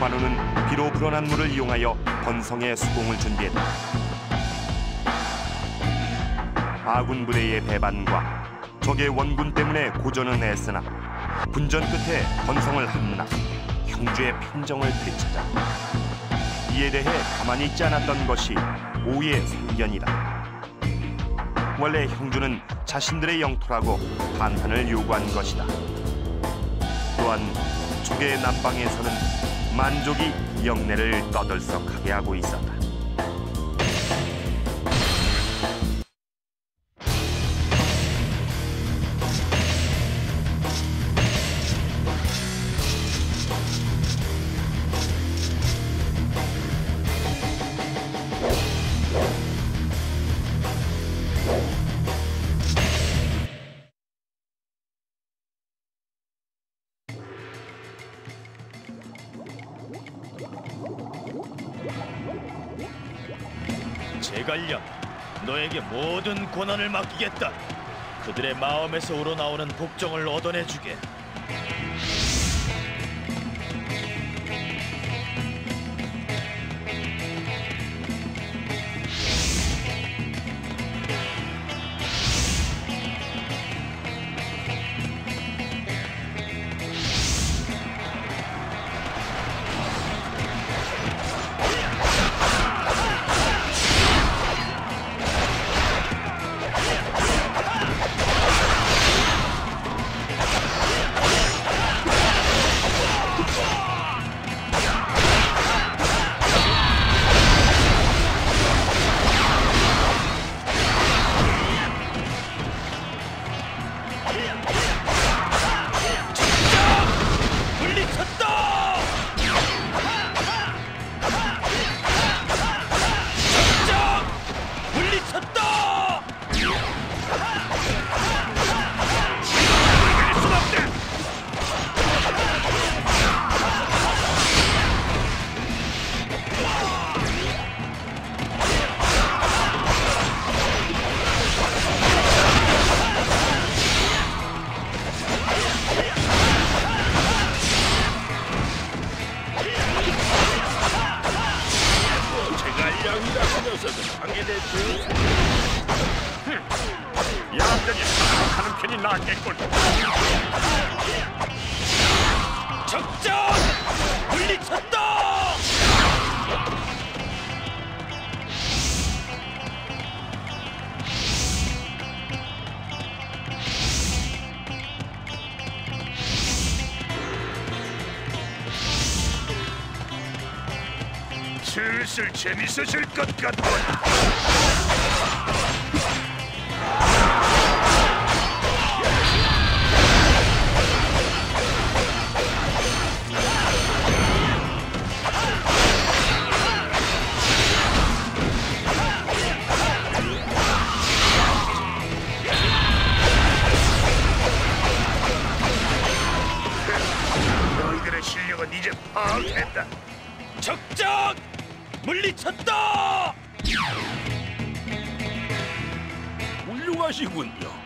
관우는 비로 불어난 물을 이용하여 번성의 수공을 준비했다. 아군 부대의 배반과 적의 원군 때문에 고전은 애쓰나 분전 끝에 번성을 함락 형주의 평정을 되찾았다. 이에 대해 가만히 있지 않았던 것이 오의 상견이다. 원래 형주는 자신들의 영토라고 반환을 요구한 것이다. 또한 적의 남방에서는 만족이 영내를 떠들썩하게 하고 있었다. 모든 권한을 맡기겠다. 그들의 마음에서 우러나오는 복종을 얻어내주게. 슬슬 재밌어질 것 같군. 너희들의 실력은 이제 파악했다. 적장! 물리쳤다! 훌륭하시군요.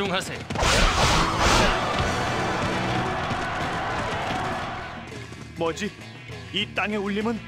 집중하세요. 뭐지? 이 땅의 울림은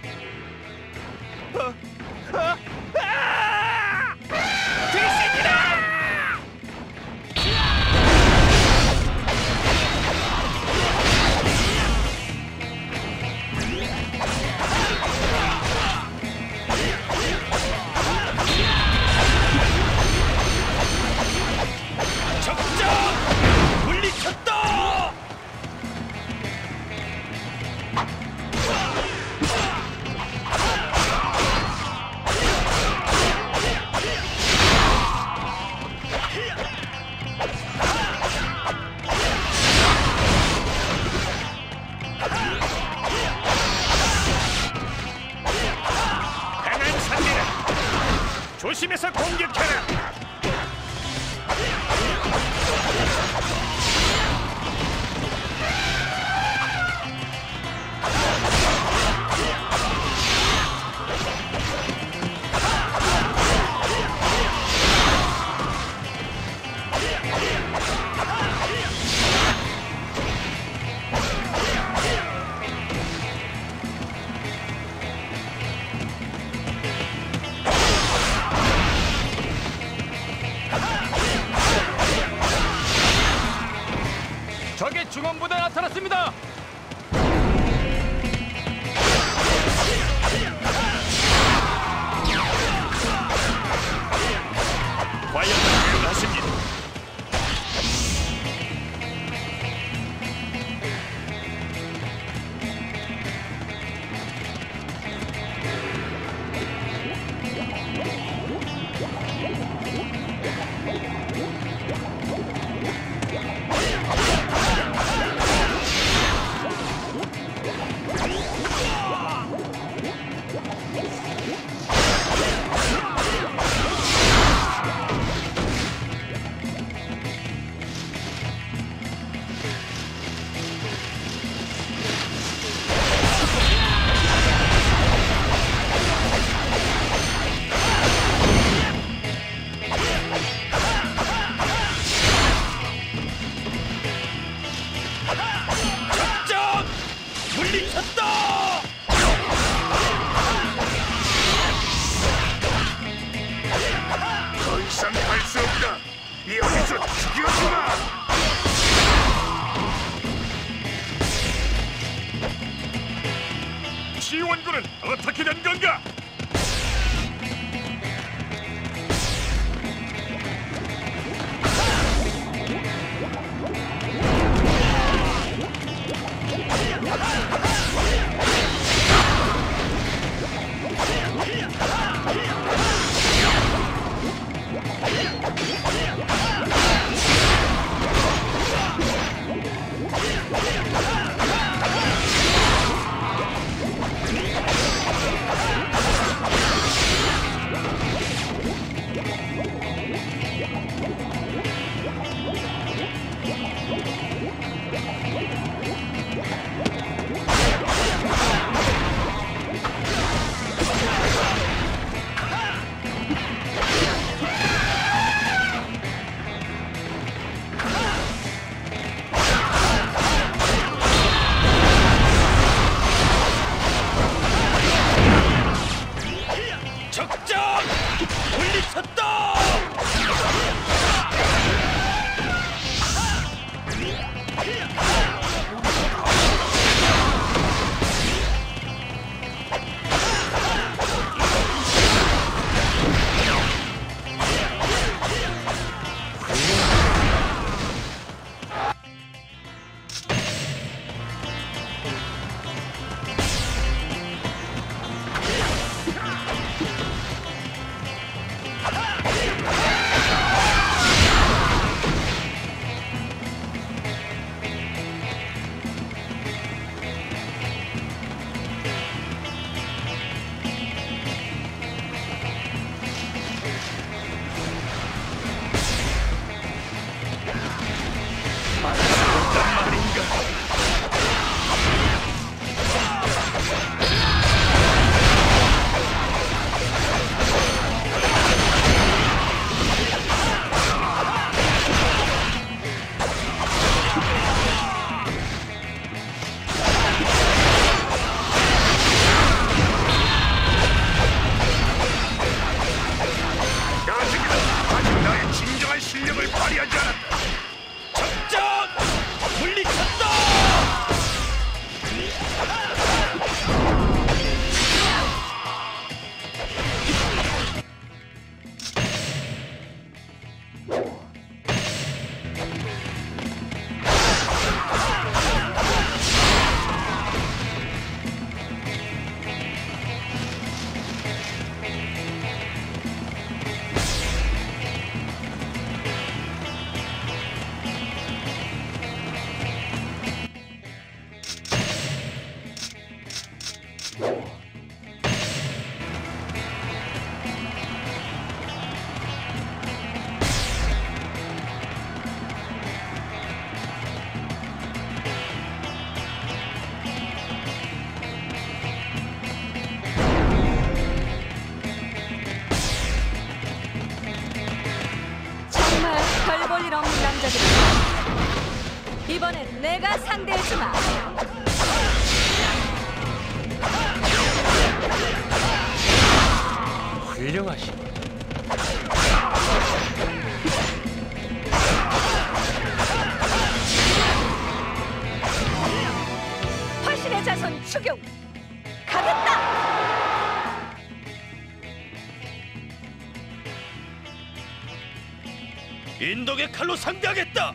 칼로 상대하겠다!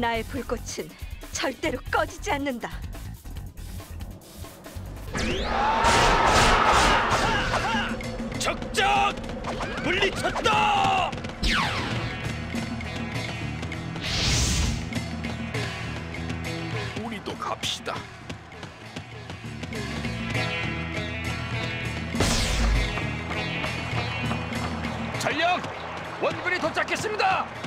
나의 불꽃은 절대로 꺼지지 않는다. 적 물리쳤다! 우리도 갑시다. 전령 원군이 도착했습니다.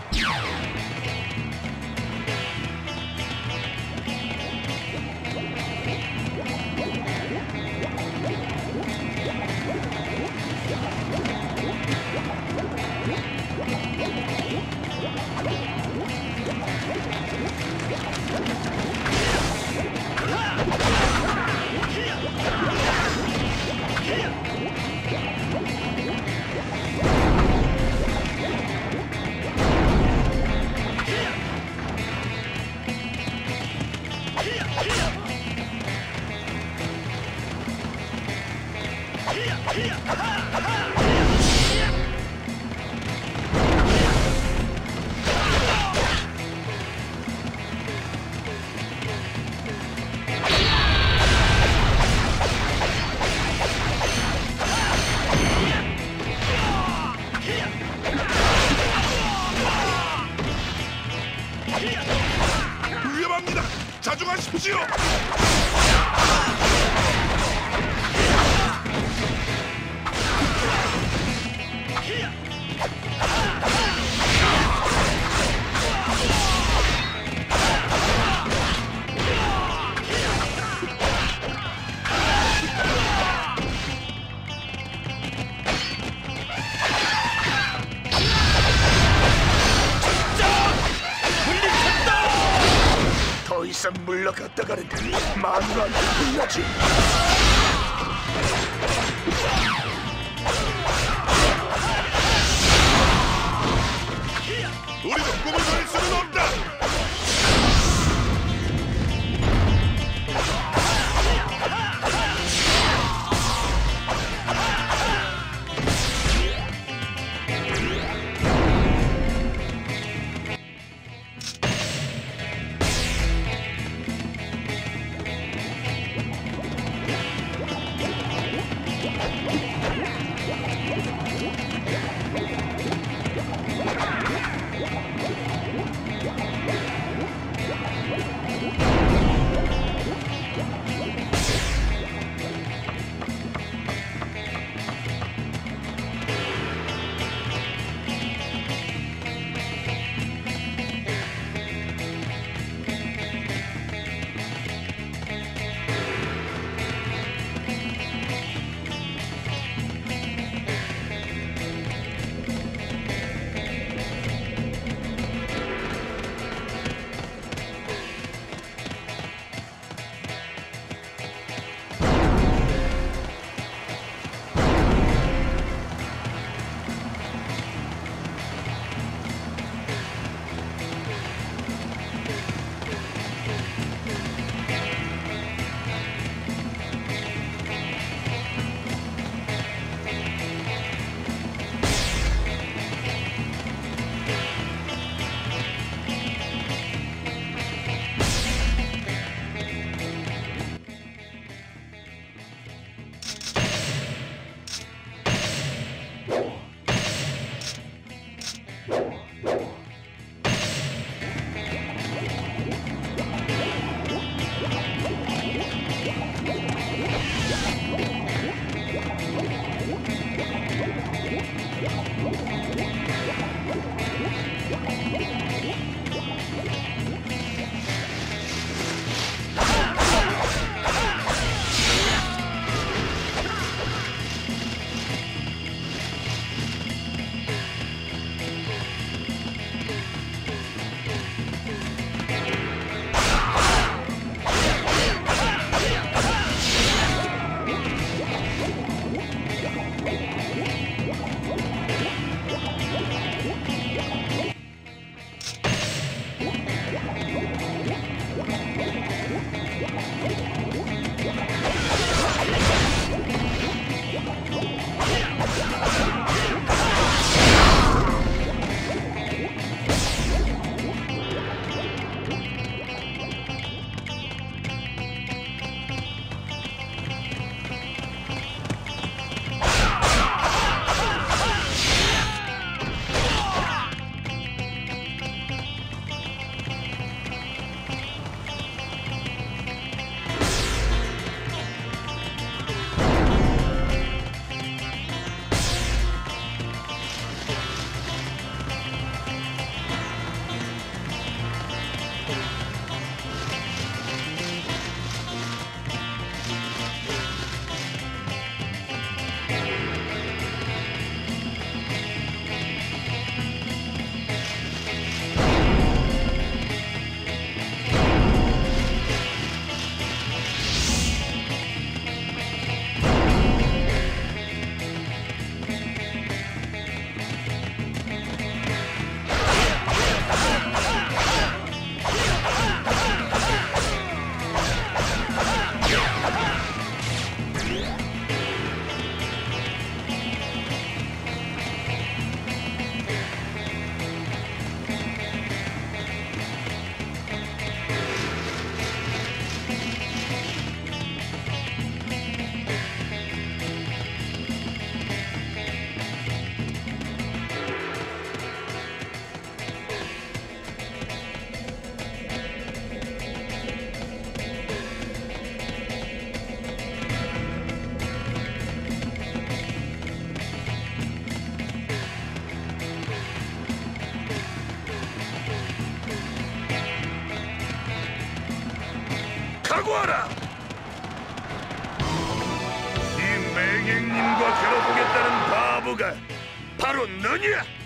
합니다. 자중하십시오. 물러갔다가는 마 각오하라. 이 맹행님과 겨뤄보겠다는 바보가 바로 너냐?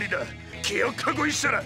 아직 끝난 게 아니다. 기억하고 있어라.